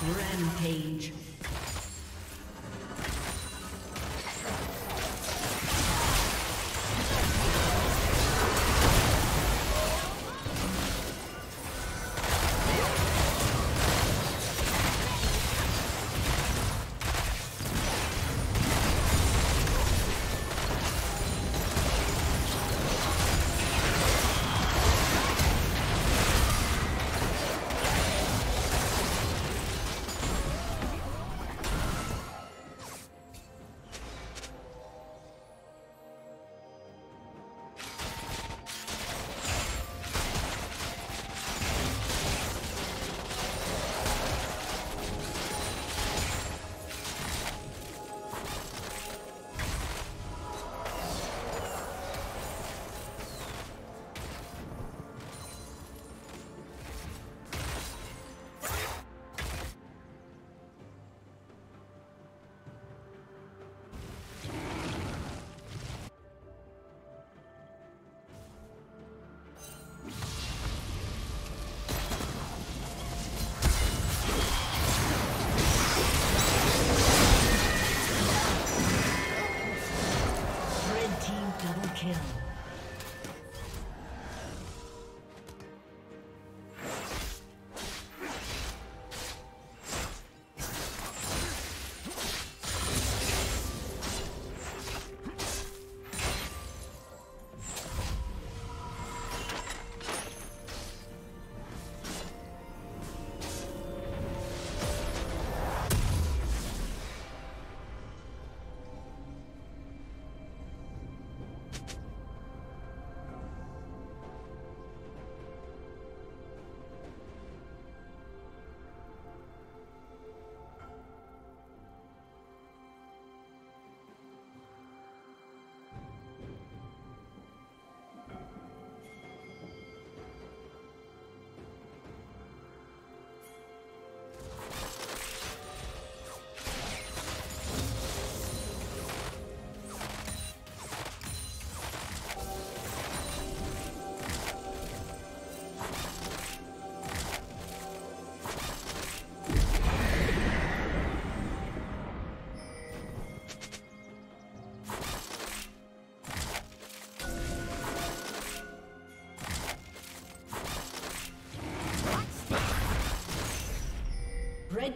Rampage.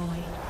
Destroyed.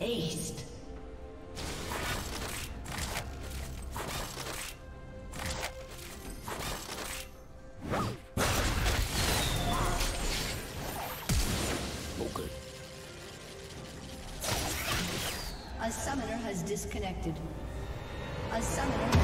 Aced. Okay. A summoner has disconnected. A summoner